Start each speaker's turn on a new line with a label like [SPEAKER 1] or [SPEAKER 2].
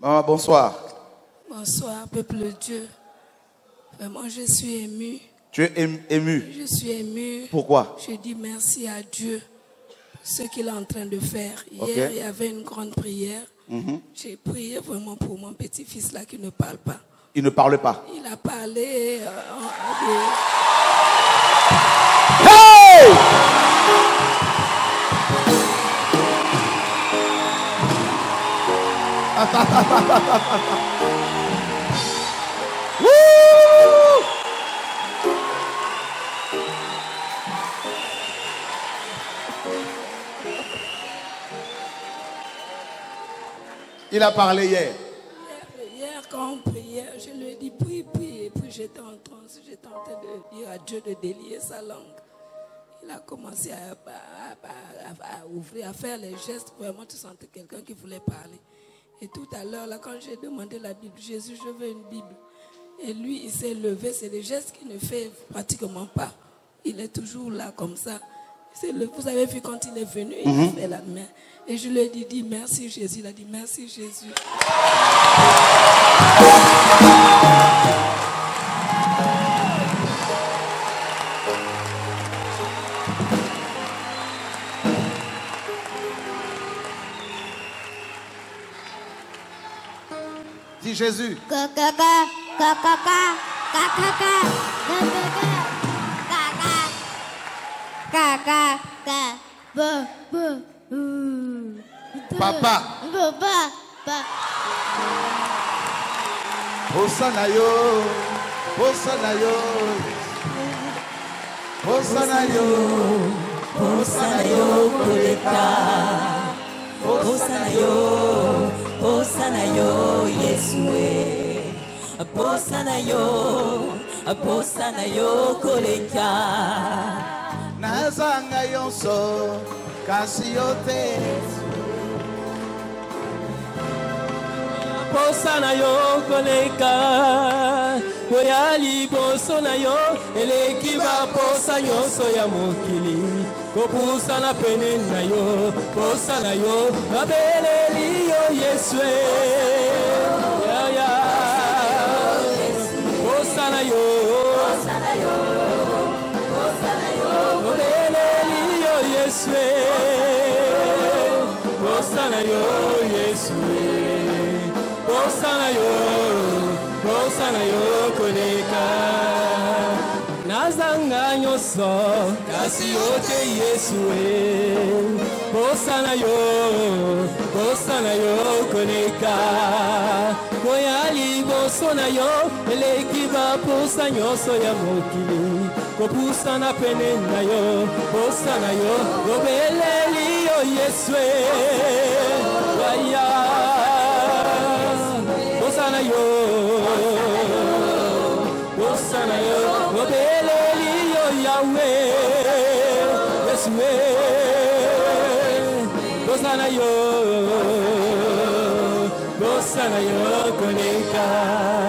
[SPEAKER 1] Maman, bonsoir.
[SPEAKER 2] Bonsoir, peuple de Dieu. Vraiment, je suis ému.
[SPEAKER 1] Tu es ém- ému.
[SPEAKER 2] Je suis ému.
[SPEAKER 1] Pourquoi?
[SPEAKER 2] Je dis merci à Dieu pour ce qu'il est en train de faire. Hier, il y avait une grande prière.
[SPEAKER 1] Mhm.
[SPEAKER 2] J'ai prié vraiment pour mon petit-fils là qui ne parle pas.
[SPEAKER 1] Il ne parle pas.
[SPEAKER 2] Il a parlé.
[SPEAKER 1] Il a parlé hier.
[SPEAKER 2] Hier, quand on priait, je lui ai dit prie, prie. J'étais en transe, j'étais en train de dire à Dieu de délier sa langue. Il a commencé à, à- à- à ouvrir, à faire les gestes. Vraiment, tu sentais quelqu'un qui voulait parler. Et tout à l'heure, là, quand j'ai demandé la Bible, Jésus, je veux une Bible. Et lui, il s'est levé. C'est des gestes qu'il ne fait pratiquement pas. Il est toujours là comme ça. Vous avez vu quand il est venu, il a
[SPEAKER 1] Mhm.
[SPEAKER 2] fait la main. Et je lui ai dit, dis merci Jésus. Il a dit merci Jésus.
[SPEAKER 1] Dis Jésus. Papa. Hosanna yo. Hosanna yo. Hosanna yo. Hosanna yo. Koleka.
[SPEAKER 3] Hosanna yo, Hosanna yo, Yesue. Hosanna yo, Hosanna yo, koleka.
[SPEAKER 1] nazanga yonso kasi yo te
[SPEAKER 4] posa na yo koleka koya liboso na yo eleki baposa nyonso ya mokili kopusa na pene na yo posa na yo babeleli yo yesue yesu kosala yo yesu kosala yo kosala yo koleka. Nazanga nyonso kasi ote yesu kosala yo kosala yo koleka. Koya liboso na yo eleki bapusa nyonso ya mokili. Kopusa na pene na yo, bosana yo Obeleli yo Yesu e Waya Hosanna yo, Hosanna yo, Obeleli yo Yahweh, Yesue. Hosanna yo, Hosanna yo, Koneka.